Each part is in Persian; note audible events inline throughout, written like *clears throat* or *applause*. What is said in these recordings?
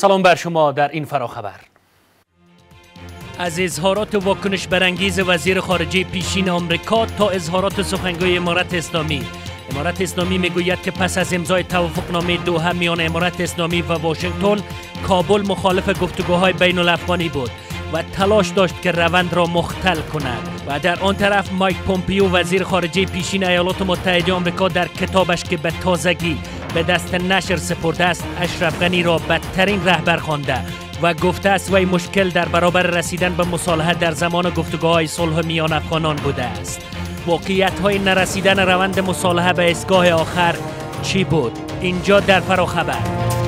سلام بر شما در این فراخبر. از اظهارات واکنش برانگیز وزیر خارجه پیشین آمریکا تا اظهارات سخنگوی امارت اسلامی. امارت اسلامی می‌گوید که پس از امضای توافقنامه دوحه میان امارت اسلامی و واشنگتن کابل مخالف گفتگوهای بین الافغانی بود. و تلاش داشت که روند را مختل کند. و در آن طرف مایک پومپیو وزیر خارجه پیشین ایالات متحده آمریکا در کتابش که به تازگی به دست نشر سپرده است اشرف غنی را بدترین رهبر خوانده و گفته است وی مشکل در برابر رسیدن به مصالحه در زمان گفتگوهای صلح میان افغانان بوده است. واقعیت های نرسیدن روند مصالحه به اسگاه آخر چی بود؟ اینجا در فراخبر.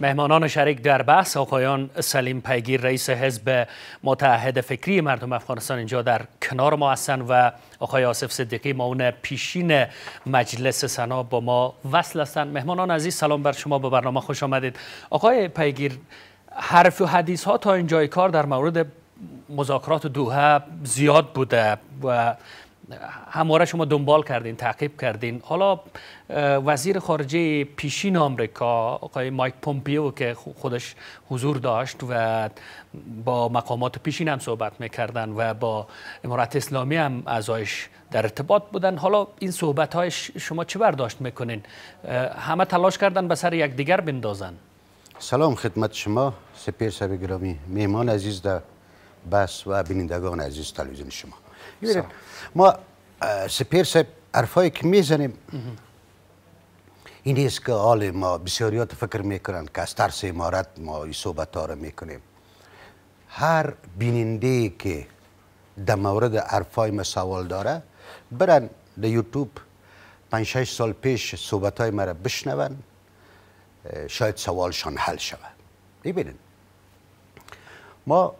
مهمانان شریک در بحث آقایان سلیم پیگیر رئیس حزب متحد فکری مردم افغانستان اینجا در کنار ما هستند و آقای آصف صدیقی معاون پیشین مجلس سنا با ما وصل هستند مهمانان عزیز سلام بر شما به برنامه خوش آمدید. آقای پیگیر حرف و حدیث ها تا اینجای کار در مورد مذاکرات دوحه زیاد بوده و همواره شما دنبال کردین تعقیب کردین. حالا وزیر خارجه پیشین آمریکا آقای مایک پومپیو که خودش حضور داشت و با مقامات پیشین هم صحبت می‌کردن و با امارت اسلامی هم اعضایش در ارتباط بودن. حالا این صحبت های شما چه برداشت می‌کنین؟ همه تلاش کردن به سر یکدیگر بندازن. سلام خدمت شما سپیر سر گرامی میهمان عزیز در بس و بینندگان عزیز تلویزیون شما. ما سپیر سب حرفایی که می‌زنیم این است که حال ما بسیاریات فکر می‌کنن که از ترس امارت ما این صحبت ها رو می‌کنیم هر بیننده که در مورد حرفای ما سوال داره برن در یوتیوب پنج شش سال پیش صحبت های مرا بشنون شاید سوالشان حل شود ببینید ما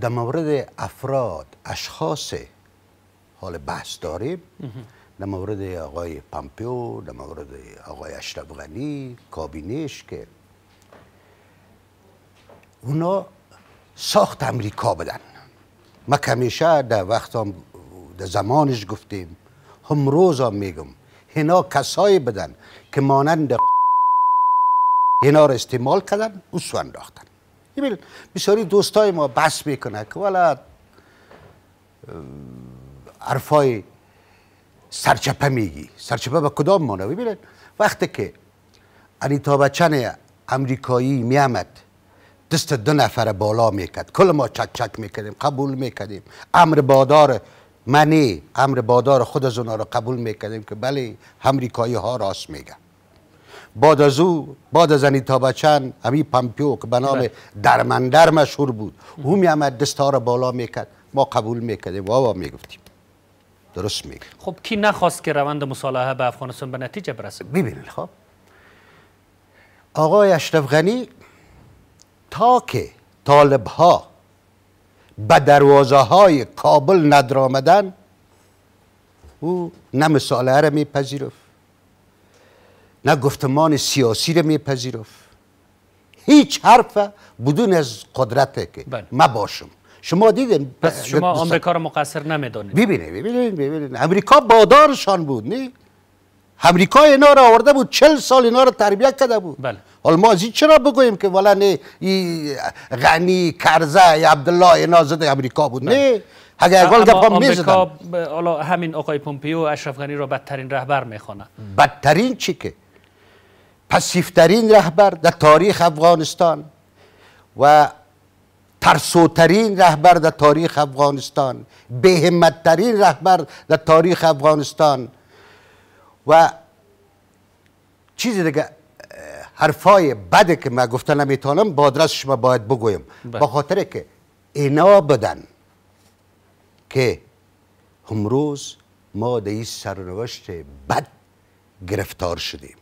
در مورد افراد اشخاص حال بحث داریم. در مورد آقای پامپیو در مورد آقای اشرف غنی کابینش که اونا ساخت امریکا بدن. ما کمیشه در وقت در زمانش گفتیم هم روز هم میگم اینا کسایی بدن که مانند اینا رو استعمال کردن او سو انداختن. بسیاری دوستای ما بحث می‌کنه که ولی حرفای سرچپه میگی. سرچپه به کدام مانه ببینید وقتی که انیتا بچن امریکایی میامد دست دو نفر بالا می‌کرد. کل ما چک چک می‌کردیم قبول می‌کردیم. امر بادار منی امر بادار خود از اونا رو قبول می‌کردیم که بله امریکایی ها راست میگن. بعد از او بعد از انیتا بچن همی پمپیو که به نام بله. درمندر مشهور بود. او میامد دست ها رو بالا می‌کرد. ما قبول می‌کردیم. و می‌گفتیم. درست میگه خب کی نخواست که روند مصالحه به افغانستان به نتیجه برسه؟ ببینید خب. آقای اشرف غنی تا که طالب ها به دروازه های کابل ندرامدن او نه مصالحه را میپذیرفت. نه گفتمان سیاسی را میپذیرفت. هیچ حرف بدون از قدرت که بله. ما باشم. شما دیدین؟ پس شما آمریکا رو مقصر نمی‌دونید ببینید ببینید ببینید. امریکا بادارشان بود نه امریکا اینا رو آورده بود چل سال اینا رو تربیت کرده بود. بله. حالا ما از چرا بگوییم که والا نه غنی کرزه یا عبدالله اینا زد امریکا بود بله. نه اگر گل گپا آمریکا حالا همین آقای پومپیو اشرف غنی رو بدترین رهبر می‌خونه. بدترین چی که؟ پسیفترین رهبر در تاریخ افغانستان و ترسوترین رهبر در تاریخ افغانستان بهمتترین رهبر در تاریخ افغانستان و چیزی دیگه حرفای بده که من گفته نمی‌تونم بادرس شما باید بگویم. با خاطر که اینا بدن که امروز ما در این سرنوشت بد گرفتار شدیم.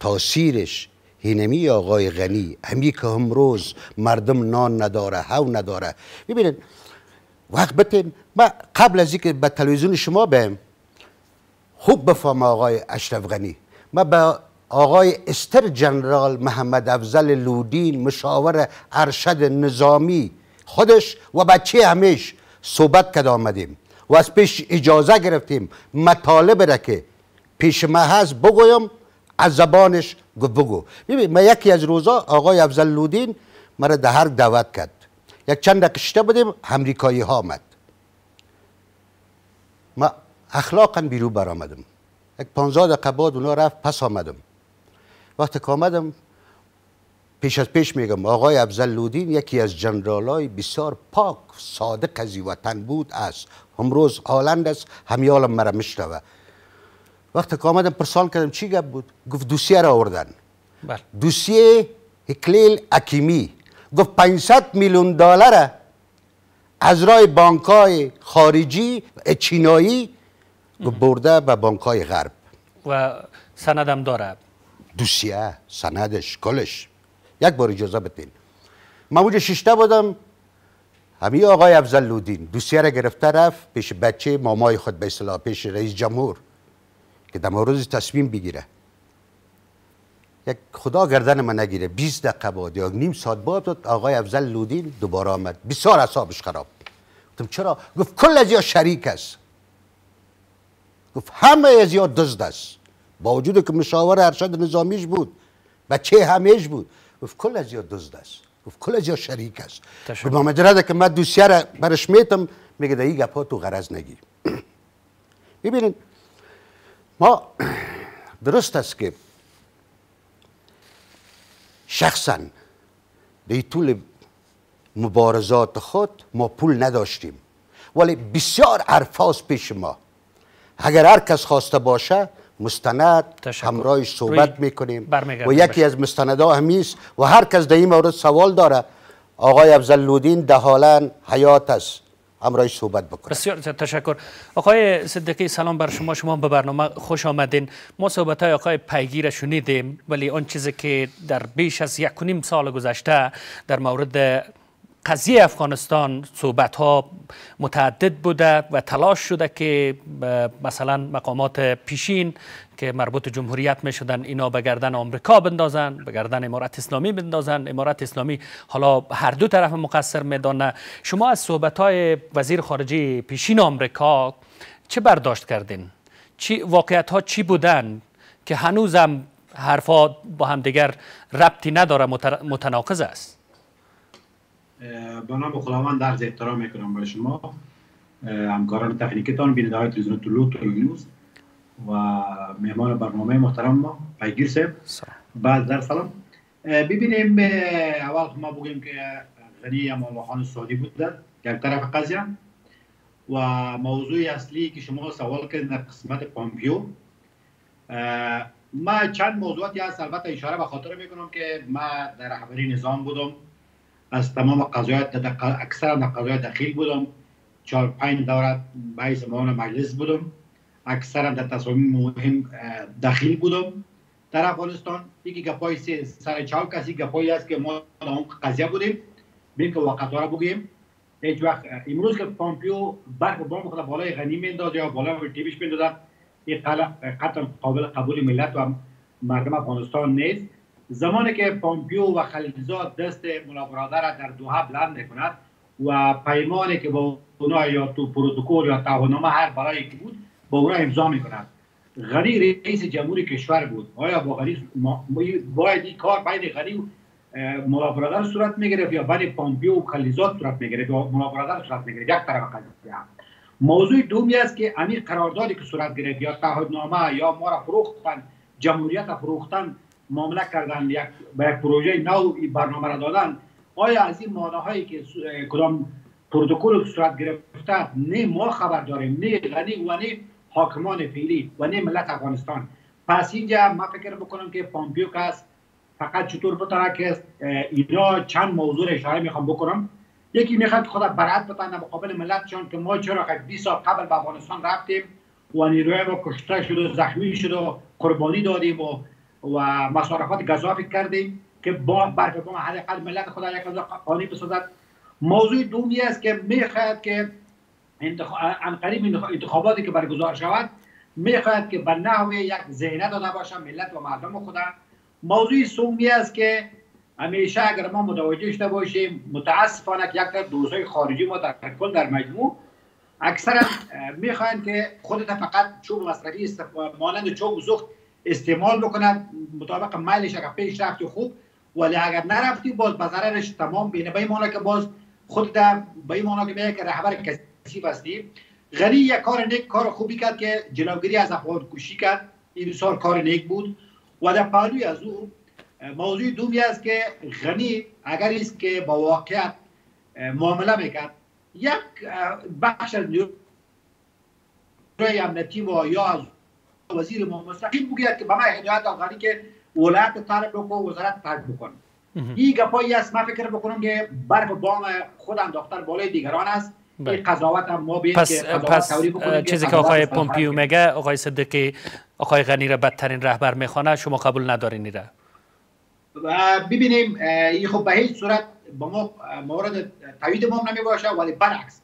تاثیرش هینمی آقای غنی همی که امروز مردم نان نداره هاو نداره. ببینید وقت بتین ما قبل از اینکه به تلویزیون شما بهم خوب بفهم آقای اشرف غنی. ما به آقای استر جنرال محمد افضل لودین مشاور ارشد نظامی خودش و بچه همیش صحبت کد آمدیم و از پیش اجازه گرفتیم مطالب را که پیش ما هست بگویم. از زبانش بگو. ببین ما یکی از روزا آقای افضل مرا در هر دعوت کرد. یک چند دقیقه بودیم امریکایی ها آمد. ما اخلاقا بیرو برآمدم. یک پانزده دقیقه بعد اونا رفت پس آمدم. وقتی که آمدم پیش از پیش میگم آقای افضل لودین یکی از جنرالای بسیار پاک صادق از وطن بود است امروز هالند است همیالم مرا میشنوه. وقتی که آمدم پرسان کردم چی گپ بود؟ گفت دوسیه را آوردن. بله. دوسیه هکلیل اکیمی. گفت 500 میلیون دلار از رای بانکای خارجی چینایی برده به بانکای غرب. و سندم داره. دوسیه سندش کلش. یک بار اجازه بتین من اونجا ششته بودم. همین آقای افضل لودین دوسیه را گرفته رفت پیش بچه مامای خود به اصطلاح پیش رئیس جمهور. که در مورد تصمیم بگیره. یک خدا گردن من نگیره. 20 دقیقه بعد یا نیم ساعت بعد آقای افضل لودین دوباره آمد. بسیار اعصابش خراب گفتم چرا؟ گفت کل از یا شریک است. گفت همه از یا دزد است. با وجود که مشاور ارشد نظامیش بود بچه همیش بود. گفت کل از یا دزد است. گفت کل از یا شریک است. به مامدره که من دوسیه را برش میتم میگه در این گپا تو غرض نگیر. *clears throat* ببینید ما درست است که شخصا در طول مبارزات خود ما پول نداشتیم ولی بسیار عرفاس پیش ما. اگر هر کس خواسته باشه مستند همراهش صحبت می‌کنیم. و یکی از مستندها همیست و هر کس در این مورد سوال داره. آقای افضل لودین ده حالا حیات است. همراهش صحبت بکنیم بسیار تشکر. آقای صدقی سلام بر شما شما به برنامه خوش آمدین. ما صحبت های آقای پیگیر شنیدیم ولی آن چیزی که در بیش از یک نیم سال گذشته در مورد قضیه افغانستان صحبت ها متعدد بوده و تلاش شده که مثلا مقامات پیشین که مربوط جمهوریت می شدن اینا به گردن آمریکا بندازن به گردن امارت اسلامی بندازن. امارت اسلامی حالا هر دو طرف مقصر میدانه. شما از صحبت های وزیر خارجه پیشین آمریکا چه برداشت کردین؟ چی واقعیت ها چی بودن که هنوزم حرفا با همدیگر ربطی نداره متناقض است؟ به نام خداوند درز احترام می‌کنم به شما. همکاران تکنیکتان بیننده های تلویزیون طلوع نیوز و مهمان برنامه محترم ما پیگیر صاحب. بعد در سلام. ببینیم اول ما بگیم که غنی اما خان سعودی بودن یک طرف قضیه. و موضوع اصلی که شما سوال کردین در قسمت پامپیو ما چند موضوعاتی هست البته اشاره به خاطر می‌کنم که ما در رهبری نظام بودم. از تمام قضایت اکثر در قضایت دخیل بودم. چهار پنج دورت باعث معاون مجلس بودم. اکثر در تصامیم مهم دخیل بودم. در افغانستان یکی گپای سر چاو کسی گپایی است که ما در اون قضیه بودیم. بین که وقت را بگیم. هیچ وقت امروز که پامپیو برق بام خود بالای غنی مینداز یا بالای تیبیش میندازد این قطعا قابل قبول ملت و مردم افغانستان نیست. زمانی که پامپیو و خلیلزاد دست مولا برادر در دوحه بلند می‌کند و پیمانی که با اونا یا تو پروتکل یا تعهدنامه هر برای که بود با اونا امضا می‌کند. غنی رئیس جمهوری کشور بود. آیا با غنی باید این کار بین غنی مولا برادر صورت می‌گرفت یا بین پامپیو و خلیلزاد صورت می‌گرفت یا مولا برادر صورت می‌گرفت؟ یک طرف قضیه موضوع دومی است که امی قراردادی که صورت گرفت یا تعهدنامه یا ما را فروختن جمهوریت فروختن معامله کردن یک به یک پروژه نو برنامه را دادن. آیا از این مانه هایی که کدام پروتکل صورت گرفته نه ما خبر داریم نه غنی و نه حاکمان فعلی و نه ملت افغانستان. پس اینجا ما فکر بکنم که پامپیو کس فقط چطور بتونه که اینا چند موضوع اشاره می‌خوام بکنم. یکی می‌خواد خدا برات بتانه مقابل ملت چون که ما چرا 20 سال قبل به افغانستان رفتیم و نیروی ما کشته شد و زخمی شد و قربانی دادیم و و مصارفات گذافی کردیم که با برف با حداقل ملت خدا یک قانونی بسازد. موضوع دومی است که می‌خواهد که ان قریب انتخاباتی که برگزار شود می‌خواهد که به نحو یک ذهنه داده باشه ملت و مردم خدا موضوع سومی است که همیشه اگر ما متوجه شده باشیم متاسفانه یک در دوستای خارجی ما در کل در مجموع اکثرا می‌خواهند که خودت فقط چوب مصرفی مانند چوب و استعمال بکند مطابق میلش اگر پیش رفتی خوب. ولی اگر نرفتی باز به ضررش تمام بینه. به این که باز خود در به این که میگه که رهبر کسی هستی. غنی یک کار نیک کار خوبی کرد که جلوگیری از افغان کشی کرد. این بسیار کار نیک بود. و در پهلوی از او موضوع دومی است که غنی اگر است که با واقعیت معامله می‌کرد. یک بخش از نیروی امنیتی و یا از وزیر مستقیم بگوید که به من هدایت که ولایت طرف بکن وزارت ترک بکن این گپایی است. من فکر بکنم که برف بام خود انداختن بالای دیگران است. بله. این قضاوت هم ما پس, که پس چیزی که آقای پومپیو میگه آقای صدقی آقای غنی را بدترین رهبر می‌خوانه شما قبول ندارین را؟ ببینیم این خب به هیچ صورت با ما مورد تایید ما نمی باشه ولی برعکس.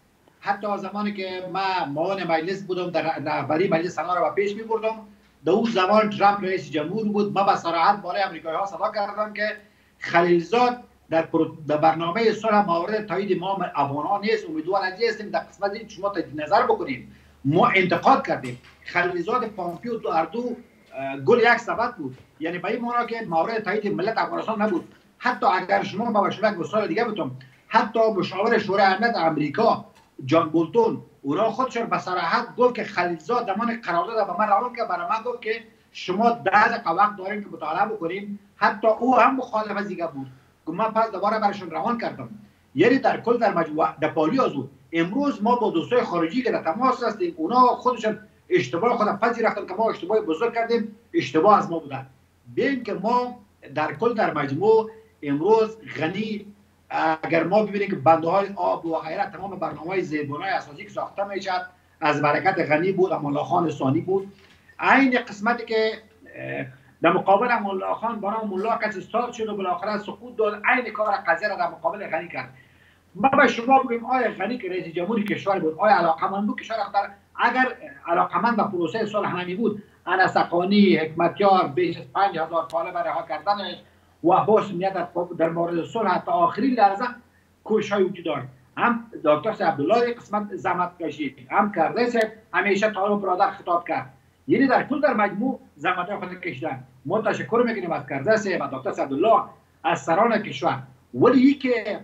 حتی زمانی که ما معاون مجلس بودم در رهبری مجلس سنا را پیش می بردم در اون زمان ترامپ رئیس جمهور بود. ما به صراحت بالای امریکایی ها صدا کردم که خلیلزاد در, در برنامه صلح مورد تایید ما افغان نیست. امیدوار هستیم در قسمت شما تجدید نظر بکنیم. ما انتقاد کردیم. خلیلزاد پامپیو دو اردو گل یک سبب بود. یعنی به این معنا که مورد تایید ملت افغانستان نبود. حتی اگر شما با شما دیگه بتون حتی مشاور شورای امنیت امریکا جان بولتون اونا خودشون به صراحت گفت که خلیلزاد زمان قرارداد به من روان که برای من گفت که شما ده دقیقه وقت داریم که مطالعه بکنیم حتی او هم مخالف از دیگه بود. که من پس دوباره برشون روان کردم. یعنی در کل در مجموعه در پالی از امروز ما با دوستای خارجی که در تماس هستیم اونا خودشون اشتباه خود رفتن که ما اشتباه بزرگ کردیم اشتباه از ما بودن بین که ما در کل در مجموع امروز غنی اگر ما ببینیم که بنده های آب و غیره تمام برنامه های زیربان های اساسی که ساخته می‌شد از برکت غنی بود اما خان ثانی بود. عین قسمتی که در مقابل مولا خان برای مولا کسی استاد شد و بالاخره سقوط داد عین کار قضیه در مقابل غنی کرد. ما به شما بگیم آیا غنی که رئیس جمهوری کشور بود آیا علاقمند بود کشور در اگر علاقمند به پروسه صلح نمی بود انسقانی حکمتیار بیش از پنج هزار طالب رها کردنش و باش نیت در مورد صلح. تا آخرین لحظه کوشش های وجود دارد هم دکتر عبدالله قسمت زحمت کشید هم کرده همیشه طالب برادر خطاب کرد. یعنی در کل در مجموع زحمت خود کشیدن. ما تشکر می‌کنیم از کرده و دکتر عبدالله از سران کشور. ولی که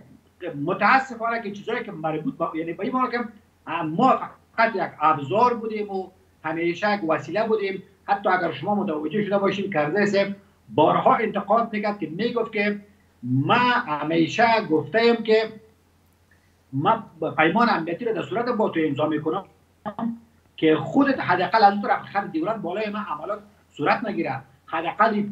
متاسفانه که چیزایی که مربوط با یعنی به این ما فقط یک ابزار بودیم و همیشه یک وسیله بودیم. حتی اگر شما متوجه شده باشید کرده بارها انتقاد می‌کرد که می‌گفت که ما همیشه گفتیم که ما پیمان امنیتی را در صورت با تو امضا می‌کنم که خودت حداقل از اون طرف خط دولت بالای من عملات صورت نگیره. حداقل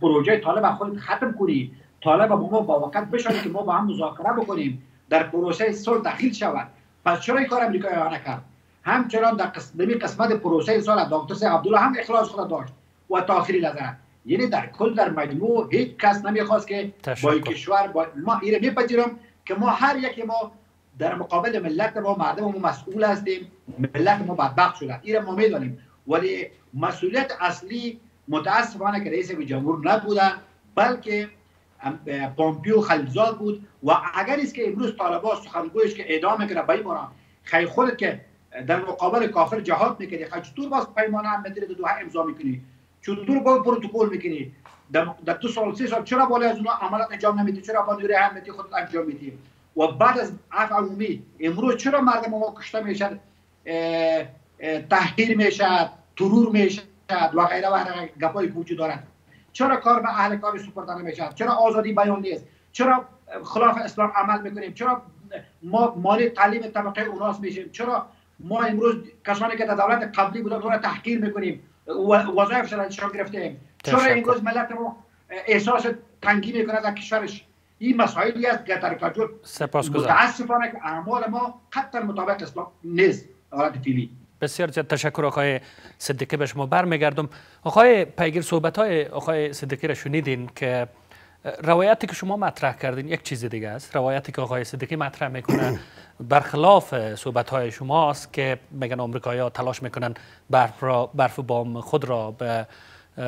پروژه طالب خودت ختم کنی. طالب با ما با وقت بشانی که ما با هم مذاکره بکنیم. در پروسه صلح داخل شود. پس چرا این کار امریکا نکرد؟ همچنان در قسمت قسمت پروسه سال دکتر عبدالله هم اخلاص خود داشت. و تاخیری نظر یعنی در کل در مجموع هیچ کس نمی‌خواست که با کشور با ما ایره میپذیرم که ما هر یکی ما در مقابل ملت ما مردم ما مسئول هستیم ملت ما بدبخت شده. ایره ما می‌دانیم. ولی مسئولیت اصلی متاسفانه که رئیس جمهور نبوده بلکه پومپیو خلیزاد بود. و اگر است که امروز طالبان سخنگویش که اعدام می‌کنه به این خیلی خودت که در مقابل کافر جهاد می‌کنی خیلی چطور باز پیمان امنیتی رو دو امضا می‌کنی. چطور با پروتکل می‌کنی؟ در, دو سال سه سال چرا بالا از اونها عملات انجام نمیدی؟ چرا با نیروی امنیتی خود انجام میدی؟ و بعد از عفو عمومی امروز چرا مردم ما کشته می‌شد تحقیر می‌شد ترور می‌شد و غیره و گپایی وجود دارد چرا کار به اهل کار سپرده نمی‌شد چرا آزادی بیان نیست؟ چرا خلاف اسلام عمل می‌کنیم؟ چرا ما مال تعلیم طبقه اوناس میشیم؟ چرا ما امروز کسانی که در دولت قبلی بودن تحقیر می‌کنیم؟ وظایف شما گرفتیم چرا امروز ملت ما احساس تنگی می‌کنه در کشورش؟ این مسائلی است که در کجور متاسفانه که اعمال ما قطعا مطابق اسلام نیست حالت فیلی. بسیار زیاد تشکر آقای صدیقی به شما برمیگردم. آقای پیگیر صحبت های آقای صدیقی را شنیدین که روایتی که شما مطرح کردین یک چیز دیگه است. روایتی که آقای صدیقی مطرح می‌کنه برخلاف صحبت های شماست که میگن آمریکایی تلاش می‌کنن برف, را برف بام خود را به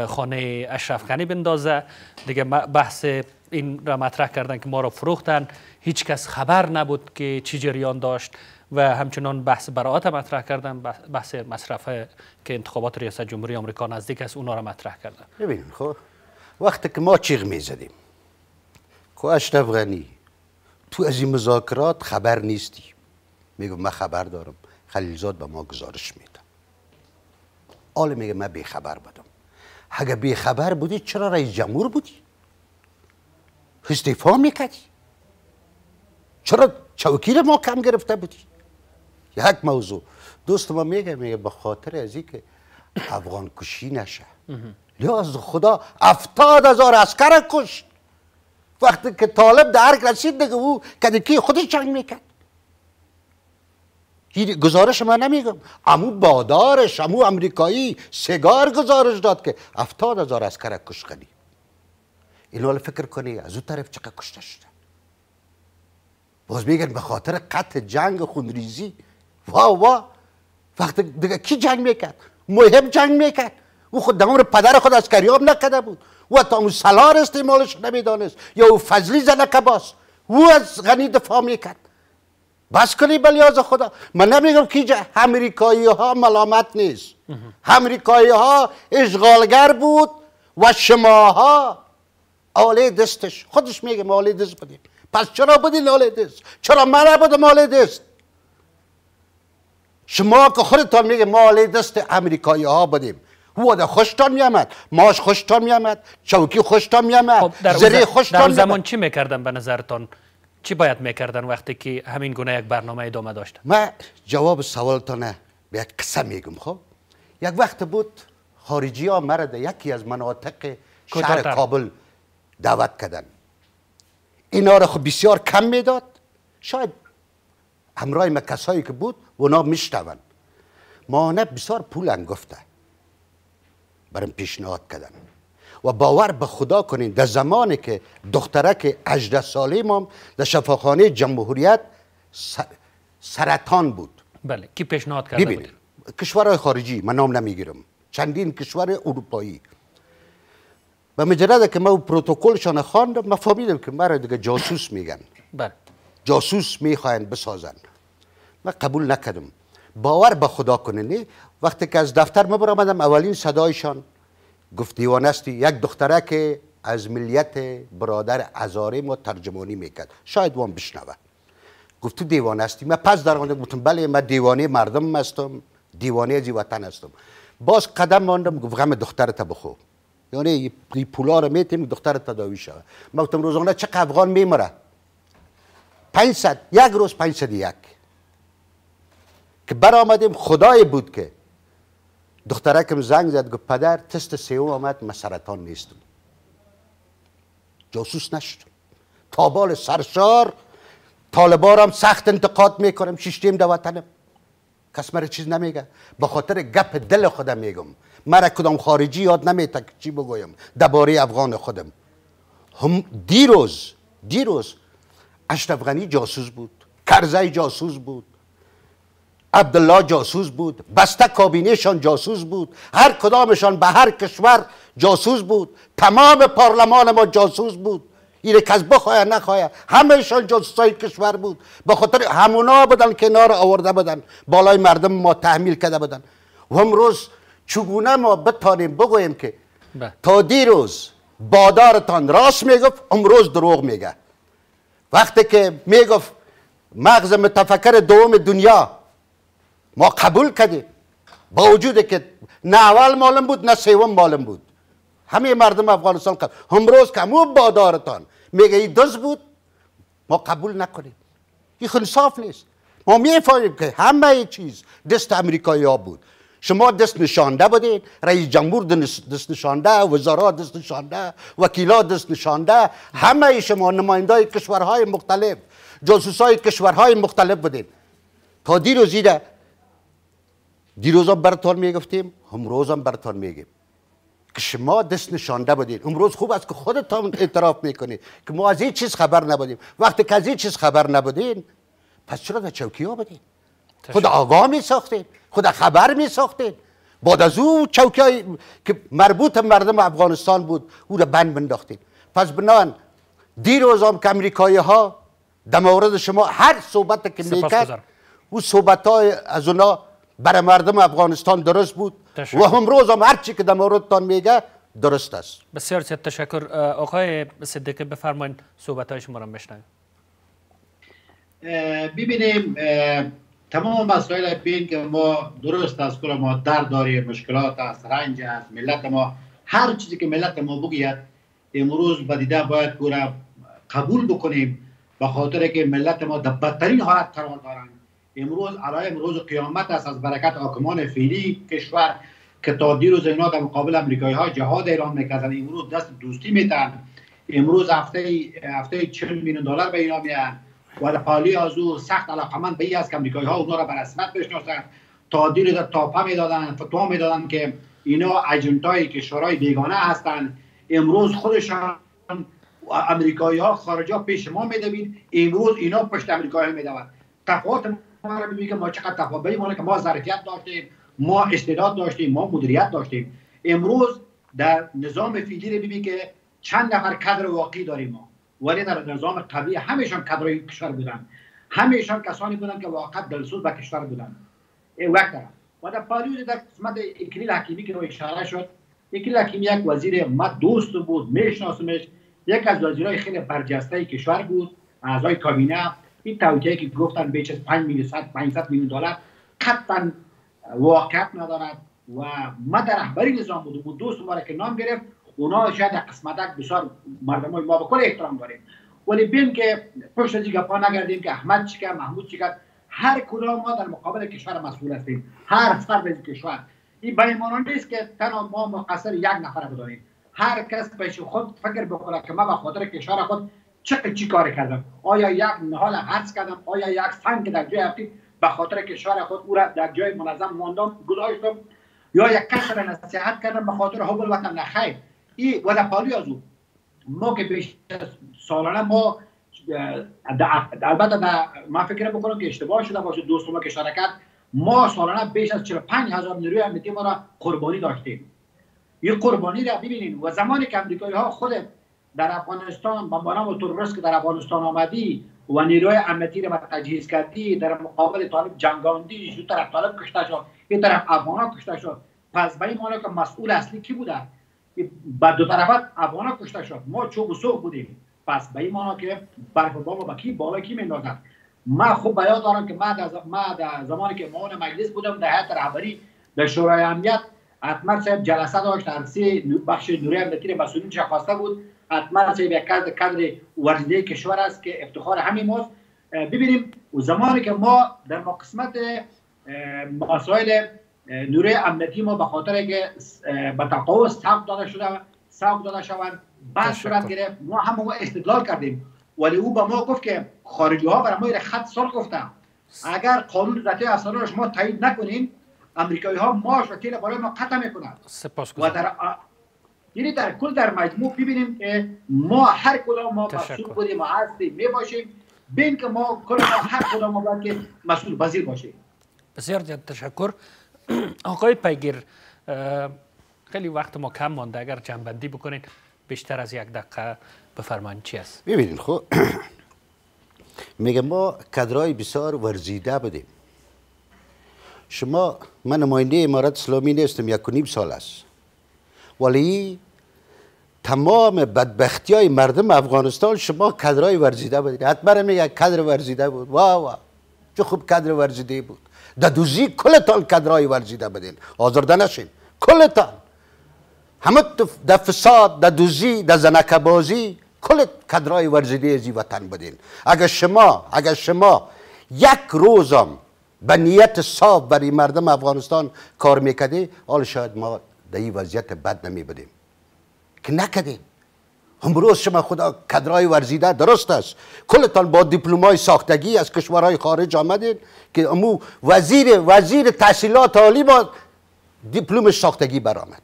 خانه اشرف غنی بندازه. دیگه بحث این را مطرح کردن که ما را فروختن. هیچ کس خبر نبود که چی جریان داشت و همچنان بحث براعت مطرح کردن. بحث مصرف که انتخابات ریاست جمهوری آمریکا نزدیک است اونا را مطرح کردن. ببینید خب؟ وقتی که ما چیغ می‌زدیم خب اشرف غنی تو از این مذاکرات خبر نیستی. میگم من خبر دارم. خلیلزاد به ما گزارش میده. حال میگه من بیخبر بودم. اگه بیخبر بودی چرا رئیس جمهور بودی؟ استعفا می‌کردی. چرا چوکی رو ما کم گرفته بودی؟ یک موضوع. دوست ما میگه میگه به خاطر از که افغان کشی نشه. لیاز خدا افتاد هزار اسکر کشت وقتی که طالب در رسید دیگه او کدکی خودش جنگ می‌کرد. گزارش من نمیگم. امو بادارش امو امریکایی سگار گزارش داد که افتاد هزار اسکر کش کنی این فکر کنی از اون طرف چقدر کشته شده. باز میگن به خاطر قطع جنگ خونریزی. وا وا وقتی دیگه کی جنگ می‌کرد؟ مهم جنگ می‌کرد. او خود دمار پدر خود از کریاب نکده بود. او تا اون سلار استعمالش نمی‌دانست یا او فضلی زنکه باز او از غنی دفاع می‌کرد. بس کنی بلیاز خدا. من نمیگم که امریکایی ها ملامت نیست. امریکایی ها اشغالگر بود و شماها آله دستش. خودش میگه آله دست بودیم پس چرا بودین آله دست؟ چرا من نبودم آله دست؟ شما که خودتان میگه ما آله دست امریکایی ها بودیم او خوشتان میامد ماش خوشتان میامد چوکی خوشتان میامد خب زری خوشتان در زمان چی می‌کردن به نظرتان؟ چی باید می‌کردن وقتی که همین گونه یک برنامه ادامه داشت؟ من جواب سوالتان به یک قصه میگم خب؟ یک وقت بود خارجی ها مرد یکی از مناطق شهر کابل دعوت کردن. اینا را خب بسیار کم می‌داد. شاید همراه ما کسایی که بود اونا میشتون ما نه بسیار پول گفته برم پیشنهاد کردن. و باور به خدا کنین در زمانی که دخترک 18 ساله ما در شفاخانه جمهوریت سرطان بود. بله کی پیشنهاد کرده بود؟ کشورهای خارجی من نام نمی‌گیرم. چندین کشور اروپایی. و مجرد که ما پروتکلشان خواندم من فهمیدم که مرا دیگه جاسوس میگن. بله. جاسوس می‌خواین بسازن. من قبول نکردم. باور به خدا کنین وقتی که از دفتر ما برآمدم اولین صدایشان گفت دیوانستی یک دختره که از ملیت برادر ازاره ما ترجمانی می‌کرد. شاید وان بشنوه. گفت تو دیوانستی من پس در گفتم بله من دیوانه مردم هستم دیوانه از وطن هستم. باز قدم ماندم گفت غم دخترت بخو یعنی این پولا رو میتیم دختر تداوی شود من گفتم روزانه چه افغان میمره؟ 500 یک روز 500 یک. که برآمدیم خدای بود که. دخترکم زنگ زد گفت پدر تست سیوم آمد من سرطان نیستم. جاسوس نشد. تابال سرشار طالبارم سخت انتقاد می‌کنم شیشتیم در وطنم. کس مرا چیز نمیگه. به خاطر گپ دل خودم میگم. مرا کدام خارجی یاد نمیته چی بگویم. درباره افغان خودم. هم دیروز دیروز اشرف جاسوس بود. کرزی جاسوس بود. عبدالله جاسوس بود بسته کابینهشان جاسوس بود هر کدامشان به هر کشور جاسوس بود تمام پارلمان ما جاسوس بود. اینه کس بخواه نخواه همهشان جاسوسای کشور بود. به خاطر همونا بودن که نار آورده بودن بالای مردم ما تحمیل کرده بودن. و امروز چگونه ما بتانیم بگوییم که بله. تا دیروز بادارتان راست می‌گفت امروز دروغ میگه. وقتی که می‌گفت مغز متفکر دوم دنیا ما قبول کردیم. با وجود که نه اول معلوم بود نه سوم معلوم بود. همه مردم افغانستان قبول. امروز که همون بادارتان میگه دز بود ما قبول نکنیم. این انصاف نیست. ما می‌فهمیم که همه چیز دست امریکایی ها بود. شما دست نشانده بودین رئیس جمهور دست نشانده وزرا دست نشانده وکیلا دست نشانده. همه شما نماینده کشورهای مختلف جاسوس های کشورهای مختلف بودین. تا دیروز ایده دیروز هم براتان می‌گفتیم امروز هم براتان میگیم. که شما دست نشانده بودین. امروز خوب است که خودتان اعتراف می‌کنید که ما از این چیز خبر نبودیم. وقتی که از این چیز خبر نبودین پس چرا در چوکی ها بودین خود آگاه می ساختین خود خبر می ساختین بعد از او چوکی که مربوط مردم افغانستان بود او را بند بنداختین. پس بنان دیروز هم که امریکایی ها در مورد شما هر صحبت که می‌کرد او صحبت های از اونا برای مردم افغانستان درست بود. و هم روز هم هرچی که در موردتان میگه درست است. بسیار زیاد تشکر. آقای صدیقی بفرمایید صحبت های شما را بشنویم. ببینیم تمام مسائل بین که ما درست از کل ما در داریم مشکلات است رنج است ملت ما هر چیزی که ملت ما بگید امروز بدیده باید گوره قبول بکنیم به خاطر که ملت ما در بدترین حالت قرار دارند. امروز علای امروز قیامت است از برکت حاکمان فعلی کشور که تا دیروز اینا در مقابل امریکایی ها جهاد ایران می‌کردن. امروز دست دوستی میتن امروز هفته هفته 40 میلیون دلار به اینا میان و پالی از او سخت علاقمند به ای است که امریکایی ها اونا را به رسمیت بشناسند. تا دیر در تاپا می‌دادن فتوا می‌دادن که اینا اجنتای کشورهای بیگانه هستند. امروز خودشان امریکایی ها خارجا پیش ما میدوید. امروز اینا پشت امریکایی می‌دوند. تفاوت ما را که ما چقدر تفاوت که ما ظرفیت داشتیم ما استعداد داشتیم ما مدیریت داشتیم. امروز در نظام فعلی رو که چند نفر کادر واقعی داریم ما. ولی در نظام قبلی همیشان کادرای کشور بودن. همیشان کسانی بودن که واقعا دلسوز به کشور بودن. وقت و در پاریوز در قسمت اکلیل حکیمی که رو اشاره شد اکلیل حکیمی یک وزیر ما دوست بود میشناسمش یک از وزیرای خیلی برجسته کشور بود اعضای کابینه. این توجیهی که گفتن بیش از 5 میلیون 500 میلیون دلار قطعا واقعیت ندارد و ما در رهبری نظام بودم و دوست ما که نام گرفت اونا شاید قسمتک بسیار مردم ما به کل احترام داریم. ولی بین که پشت از گپا نگردیم که احمد چیکار محمود چیکار هر کدام ما در مقابل کشور مسئول هستیم. هر فرد از کشور. این بیمانان نیست که تنها ما مقصر یک نفر بدانیم. هر کس پیش خود فکر بکنه که ما به خاطر کشور خود چه چی کار کردم؟ آیا یک نهال حدس کردم؟ آیا یک سنگ در جای هفتی به خاطر کشور خود او را در جای منظم ماندم گذاشتم یا یک کس را نصیحت کردم به خاطر حب الوطن. نخیر این پالی از او ما که بیش سالانه ما البته در ما فکر بکنم که اشتباه شده باشه دوست ما که شرکت ما سالانه بیش از 45 هزار نیروی امنیتی ما را قربانی داشتیم. این قربانی را ببینید و زمانی که امریکایی ها خود در افغانستان با و تروریست که در افغانستان آمدی و نیروی امنیتی را تجهیز کردی در مقابل طالب جنگاندی شو طرف طالب کشته شد این طرف افغانا کشته شد. پس به این که مسئول اصلی کی بوده؟ با دو طرفت افغانا کشته شد. ما چوب و بودیم. پس به این که برف بابا با کی بالا کی میندازد ما خوب بیاد دارم که ما در, در زمانی که معاون مجلس بودم در هیئت رهبری در شورای امنیت حتما صاحب جلسه داشت هر بخش نوری امنیتی مسئولین خواسته بود. حتما صاحب یک کادر کادر ورزیده کشور است که افتخار همین ماست. ببینیم و زمانی که ما در ما قسمت مسائل نوری امنیتی ما به خاطر که به تقاوز ساق داده شده ساق داده شوند بعد صورت گرفت. ما هم استدلال کردیم. ولی او به ما گفت که خارجی ها برای ما خط سال گفتن اگر قانون ذاتی اسرارش ما تایید نکنیم امریکایی ها ماش و تیل برای ما قطع می‌کنن. و در یعنی در کل در مجموع ببینیم که ما هر کدام ما مسئول بودیم و هستیم می باشیم بین که ما کل ما هر کدام ما باید که مسئول وزیر باشیم بسیار زیاد تشکر. *clears throat* آقای پیگیر خیلی وقت ما کم مانده. اگر جنبندی بکنید بیشتر از یک دقیقه بفرمایید چی است؟ ببینید خب *clears throat* میگه ما کدرای بسیار ورزیده بودیم. شما من نماینده امارت اسلامی نیستم یک و نیم سال است. ولی تمام بدبختی های مردم افغانستان شما کدرای ورزیده بودید حتما میگه کدر ورزیده بود. واه واه چه خوب کدر ورزیده بود. در دوزی کلتان کدرای ورزیده بدین آزرده نشین. کلتان همه در فساد در دوزی در زنکبازی بازی کل کدرای ورزیده ازی وطن بدین اگر شما اگر شما یک روزم به نیت صاف برای مردم افغانستان کار می‌کردی حال شاید ما در این وضعیت بد نمی بدیم که نکدیم امروز شما خدا کدرای ورزیده درست است. کلتان با دیپلمای ساختگی از کشورهای خارج آمدین که امو وزیر وزیر تحصیلات عالی با دیپلم ساختگی برآمد.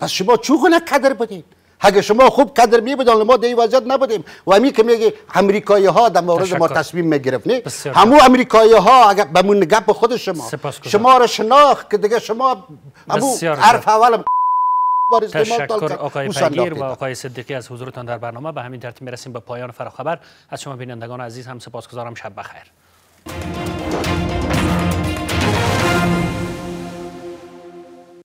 پس شما چوگونه کدر بدین. اگه شما خوب قدر می بدون ما در وضعیت نبودیم. و امی که میگه امریکایی ها در مورد ما تصمیم می‌گرفت نه؟ همو امریکایی ها اگر به من گپ خود شما. شما را شناخت که دیگه شما همو حرف تشکر آقای پیگیر و آقای صدیقی از حضورتان در برنامه. به همین ترتیب می‌رسیم به پایان فراخبر. از شما بینندگان عزیز هم سپاسگزارم. شب بخیر.